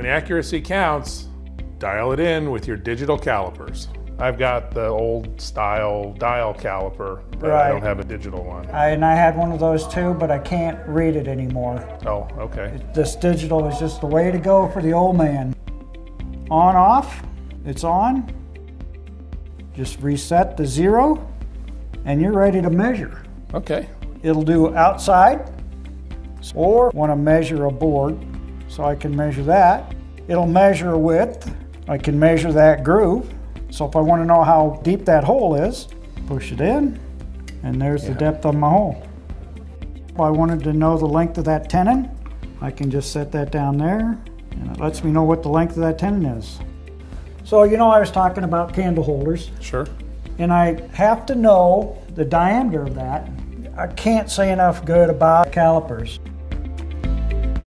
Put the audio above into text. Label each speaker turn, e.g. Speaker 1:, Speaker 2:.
Speaker 1: When accuracy counts, dial it in with your digital calipers. I've got the old style dial caliper, but I don't have a digital one.
Speaker 2: I, and I had one of those too, but I can't read it anymore.
Speaker 1: Oh, okay.
Speaker 2: This digital is just the way to go for the old man. On, off, it's on. Just reset the zero, and you're ready to measure.
Speaker 1: Okay.
Speaker 2: It'll do outside, or want to measure a board, so I can measure that. It'll measure width. I can measure that groove. So if I want to know how deep that hole is, push it in, and there's the depth of my hole. If I wanted to know the length of that tenon, I can just set that down there, and it lets me know what the length of that tenon is. So you know I was talking about candle holders
Speaker 1: Sure.
Speaker 2: and I have to know the diameter of that. I can't say enough good about calipers.